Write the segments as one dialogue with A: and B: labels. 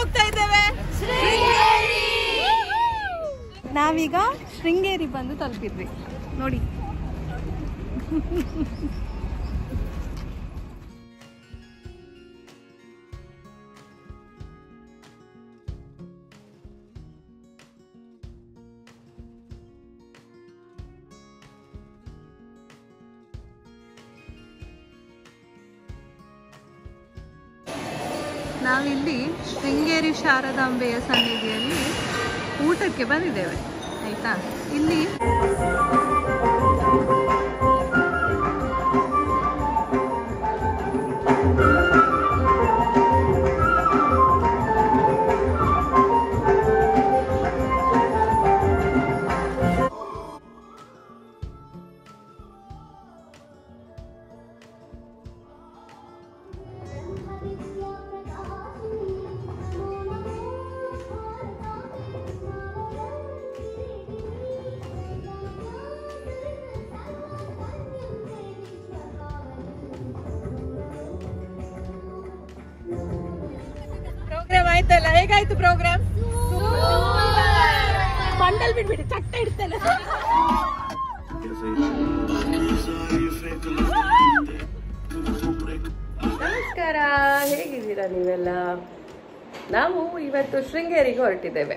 A: ಹೋಗ್ತಾ ಇದ್ದೇವೆ. ನಾವೀಗ ಶೃಂಗೇರಿ ಬಂದು ತಲುಪಿದ್ವಿ. ನೋಡಿ. ಶಾರದಾಂಬೆಯ ಸನ್ನಿಧಿಯಲ್ಲಿ ಊಟಕ್ಕೆ ಬಂದಿದ್ದೇವೆ ಆಯ್ತಾ? ಇಲ್ಲಿ ಬಿಡ್ಬಿಡಿ ಇಡ್ತಲ್ಲ ನಮಸ್ಕಾರ, ಹೇಗಿದ್ದೀರಾ ನೀವೆಲ್ಲ? ನಾವು ಇವತ್ತು ಶೃಂಗೇರಿಗೆ ಹೊರಟಿದ್ದೇವೆ.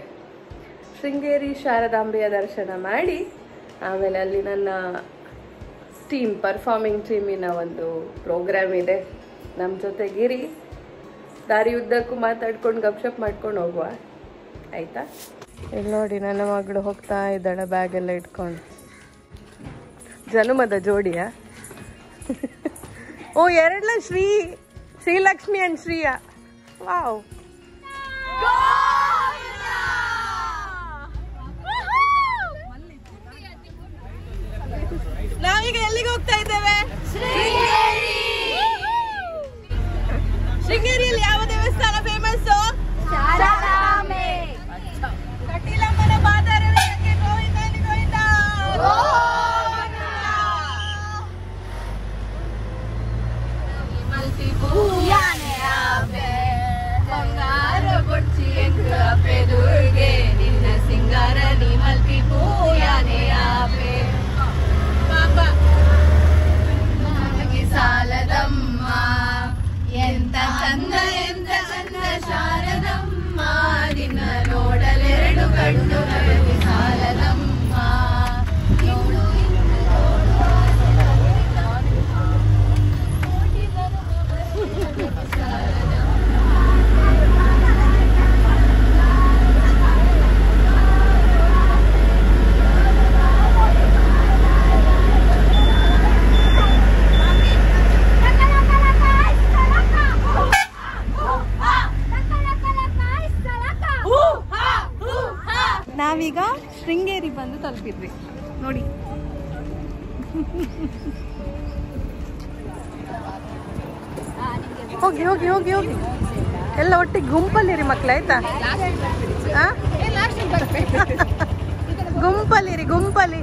A: ಶೃಂಗೇರಿ ಶಾರದಾಂಬೆಯ ದರ್ಶನ ಮಾಡಿ, ಆಮೇಲೆ ಅಲ್ಲಿ ನನ್ನ ಟೀಮ್ ಪರ್ಫಾರ್ಮಿಂಗ್ ಟೀಮಿನ ಒಂದು ಪ್ರೋಗ್ರಾಮ್ ಇದೆ. ನಮ್ಮ ಜೊತೆಗಿರಿ. ದಾರಿ ಉದ್ದಕ್ಕೂ ಮಾತಾಡ್ಕೊಂಡು, ಗಪ್ಶಪ್ ಮಾಡ್ಕೊಂಡು ಹೋಗುವ. ಆಯ್ತಾ? ಇಲ್ಲಿ ನೋಡಿ, ನನ್ನ ಮಗಳು ಹೋಗ್ತಾ ಇದ್ದಾಳೆ ಬ್ಯಾಗ್ ಎಲ್ಲ ಇಟ್ಕೊಂಡು. ಜನುಮದ ಜೋಡಿಯ. ಓ, ಎರಡ್ಲ ಶ್ರೀ, ಶ್ರೀಲಕ್ಷ್ಮಿ ಅಂಡ್ ಶ್ರೀಯ. ವಾವ್. ನಾವೀಗ ಎಲ್ಲಿಗೆ ಹೋಗ್ತಾ ಇದ್ದೇವೆ? ಶೃಂಗೇರಿಯಲ್ಲಿ ಯಾವ ದೇವಸ್ಥಾನ ಫೇಮಸ್
B: ದುರ್ಗೆ ನಿನ್ನ ಸಿಂಗಾರ ನೀ ಮಲ್ಪಿ ಪೂಯಾನೆ ಆಪೆ
A: ನಾವೀಗ ಶೃಂಗೇರಿ ಬಂದು ತಲುಪಿದ್ವಿ. ನೋಡಿ. ಹೋಗಿ ಹೋಗಿ ಹೋಗಿ ಹೋಗಿ. ಎಲ್ಲ ಒಟ್ಟಿಗೆ ಗುಂಪಲ್ಲಿರಿ ಆ? ಗುಂಪಲ್ಲಿರಿ, ಗುಂಪಲ್ಲಿ.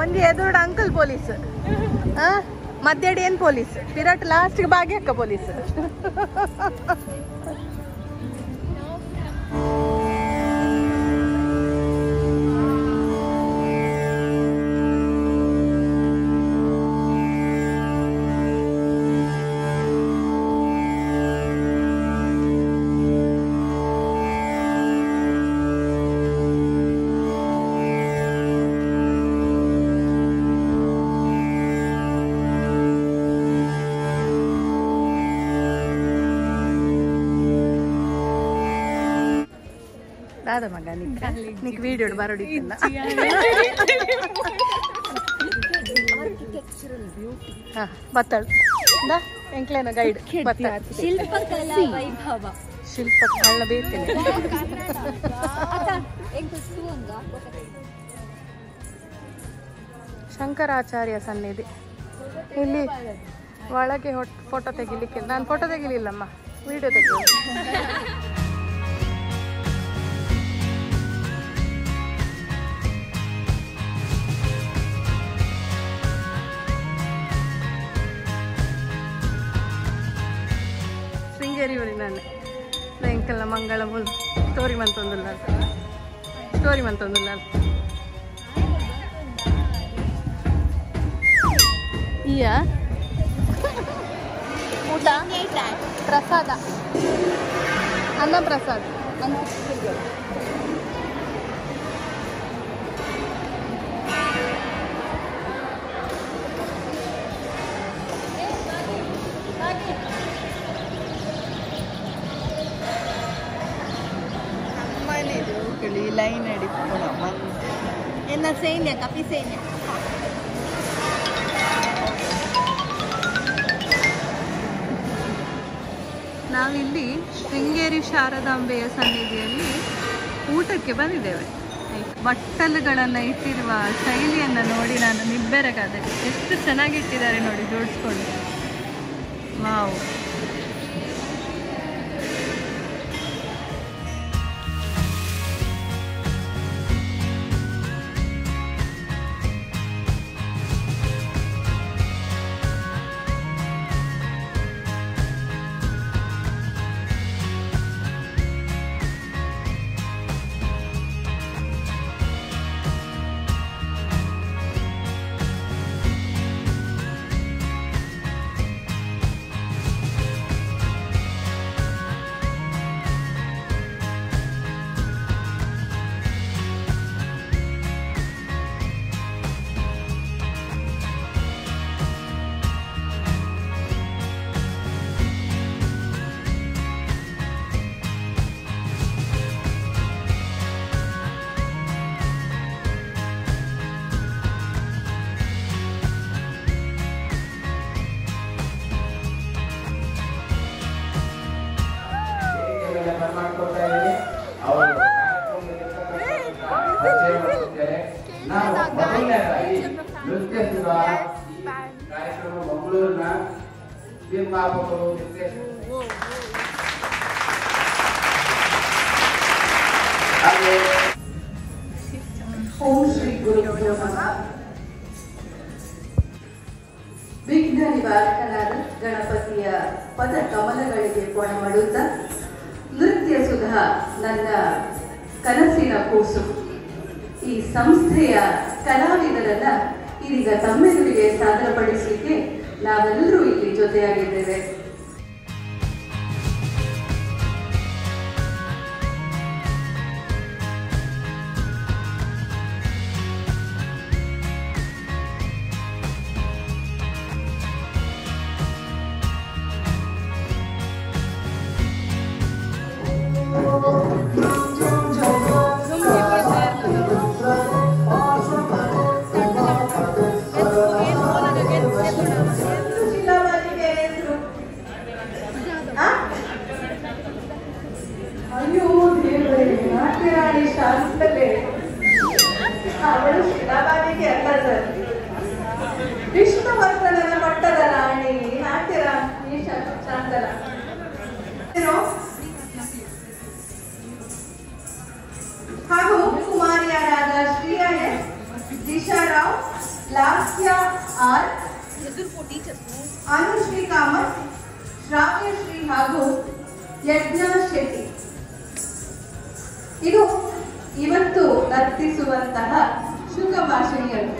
A: ಒಂದು ಎದುರುಡ ಅಂಕಲ್ ಪೊಲೀಸ್ ಮಧ್ಯಡಿ ಏನ್ ಪೊಲೀಸ್ ಪಿರಟ್ ಲಾಸ್ಟ್ ಬಾಗಿ ಭಾಗ್ಯಕ್ಕ ಪೊಲೀಸ್ ದಾದ ಮಗ ನಿಕ್ ದಾ ಎಂಕ್ಲೇನ ಗೈಡ್
B: ಶಿಲ್ಪಕಲಾ ವೈಭವ.
A: ಶಿಲ್ಪ ಕಳ್ಳ ಬೇಕೇನೆ. ಶಂಕರಾಚಾರ್ಯ ಸನ್ನಿಧಿ. ಇಲ್ಲಿ ಒಳಗೆ ಫೋಟೋ ತೆಗಿಲಿಕ್ಕೆ ನಾನು ಫೋಟೋ ತೆಗಿಲಿಲ್ಲಮ್ಮ ವಿಡಿಯೋ ತೆಗಿ ಊರಿನಲ್ಲಿ
C: ಎಂಕಲ್ನ ಮಂಗಳ ಮುಲ್ ಸ್ಟೋರಿ ಮಂತೊಂದುಲ್ಲ ಸ್ಟೋರಿ ಮಂತೊಂದುಲ್ಲ ಇಯ? ಊಟ? ಪ್ರಸಾದ. ಅನ್ನ ಪ್ರಸಾದ.
D: ಲೈನ್ ಅಡಿಪೋಣ ಎನ್ನ ಸೈನ್ಯ, ಕಪಿ ಸೈನ್ಯ.
C: ನಾವಿಲ್ಲಿ ಶೃಂಗೇರಿ ಶಾರದಾಂಬೆಯ ಸನ್ನಿಧಿಯಲ್ಲಿ ಊಟಕ್ಕೆ ಬಂದಿದ್ದೇವೆ. ಬಟ್ಟಲುಗಳನ್ನು ಇಟ್ಟಿರುವ ಶೈಲಿಯನ್ನು ನೋಡಿ ನಾನು ನಿಬ್ಬೆರಗಾದೆ. ಎಷ್ಟು ಚೆನ್ನಾಗಿಟ್ಟಿದ್ದಾರೆ ನೋಡಿ, ಜೋಡಿಸ್ಕೊಂಡು. ವಾವ್.
A: ಶ್ರೀ ವಿಘ್ನ ನಿವಾರಕನಾದ ಗಣಪತಿಯ ಪದ ಕಮಲಗಳಿಗೆ ಕೋಣೆ ಮಾಡುತ್ತಾ ನೃತ್ಯ ಸುಧಾ ನನ್ನ ಕನಸಿನ ಕೂಸು ಈ ಸಂಸ್ಥೆಯ ಕಲಾವಿದರನ್ನ ಇದೀಗ ತಮ್ಮೆದುರಿಗೆ ಸಾದರಪಡಿಸಲಿಕ್ಕೆ ನಾವೆಲ್ಲರೂ ಇಲ್ಲಿ ಜೊತೆಯಾಗಿದ್ದೇವೆ. ಲಾಸ್ಯ ಆರ್ ಅನುಶ್ರೀ ಕಾಮತ್ ಶ್ರಾವ್ಯಶ್ರೀ ಹಾಗೂ ಯಜ್ಞ ಶೆಟ್ಟಿ ಇದು ಇವತ್ತು ನರ್ತಿಸುವಂತಹ ಶುಕ ಭಾಷಣಿಯರು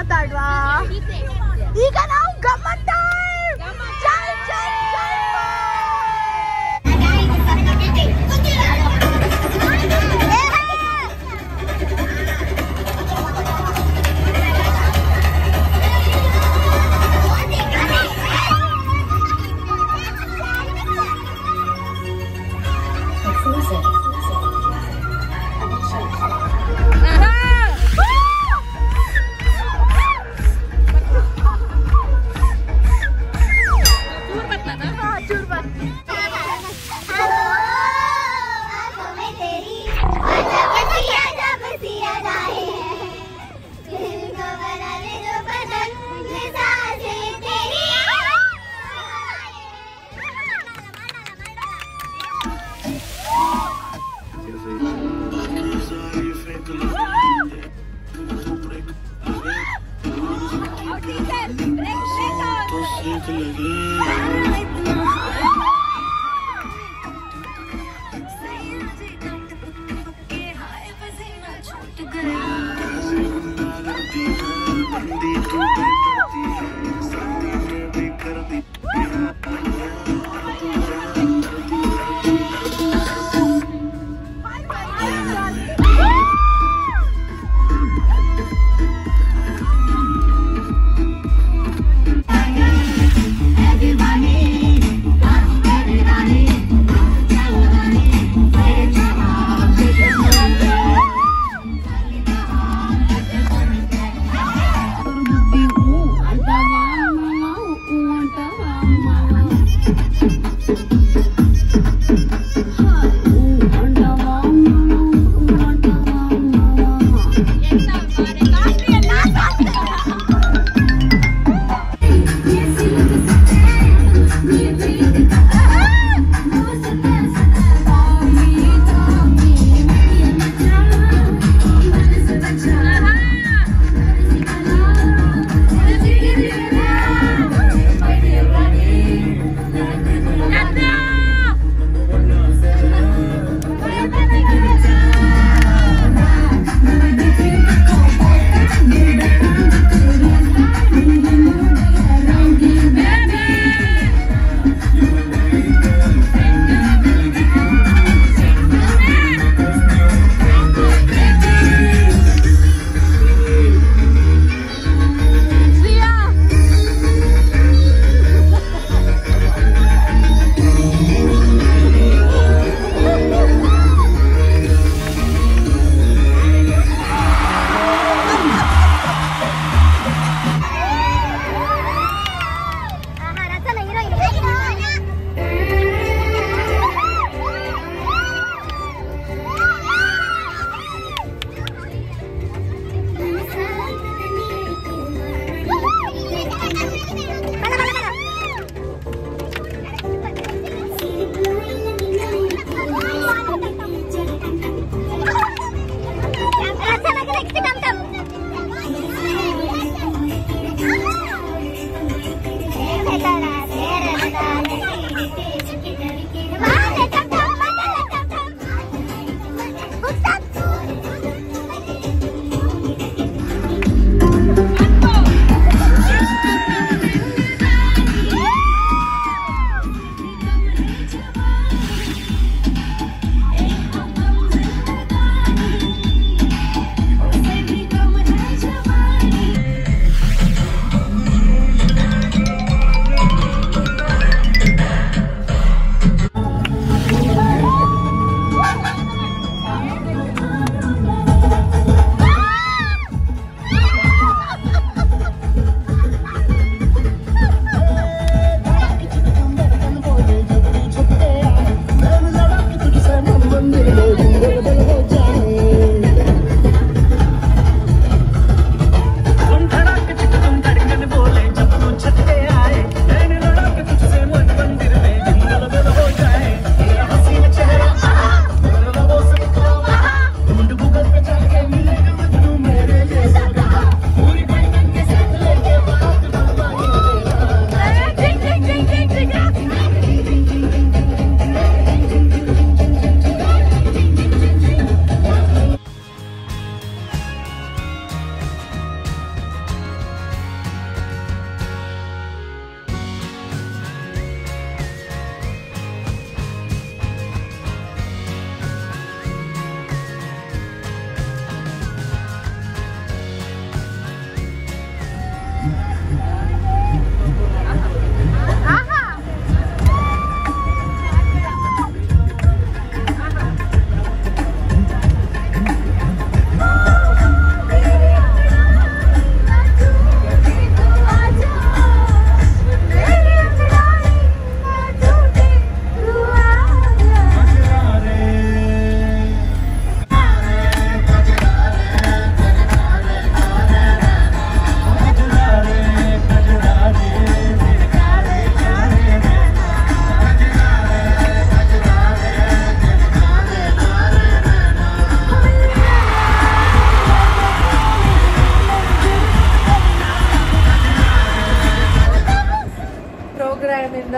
A: ಮಾತಾಡುವ? ಈಗ ನಾವು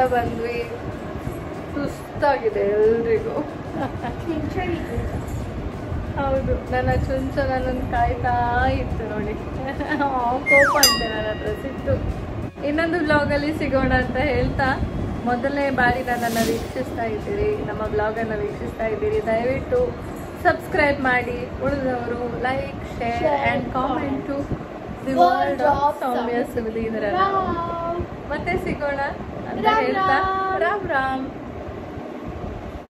A: ಗಮ್ಮತ್ತ ಸುಸ್ತಾಗಿದೆ ಎಲ್ರಿಗೂ. ಹೌದು ನನ್ನ ಚುಂಚ ನನ್ನನ್ನು ಕಾಯ್ತಾ ಇತ್ತು ನೋಡಿ. ಕೋಪ ಅಂತೆ ನನ್ನ ಹತ್ರ ಸಿಟ್ಟು. ಇನ್ನೊಂದು ಬ್ಲಾಗಲ್ಲಿ ಸಿಗೋಣ ಅಂತ ಹೇಳ್ತಾ ಮೊದಲನೇ ಬಾರಿ ನನ್ನನ್ನು ವೀಕ್ಷಿಸ್ತಾ ಇದ್ದೀರಿ. ನಮ್ಮ ಬ್ಲಾಗನ್ನು ವೀಕ್ಷಿಸ್ತಾ ಇದ್ದೀರಿ. ದಯವಿಟ್ಟು ಸಬ್ಸ್ಕ್ರೈಬ್ ಮಾಡಿ ಉಳಿದವರು like share and comment to the world of Soumya ಸುಮದಿ ಮತ್ತೆ ಸಿಗೋಣ. ಅಂತ ಹೇಳ್ತಾ ರಾಮ್ ರಾಮ್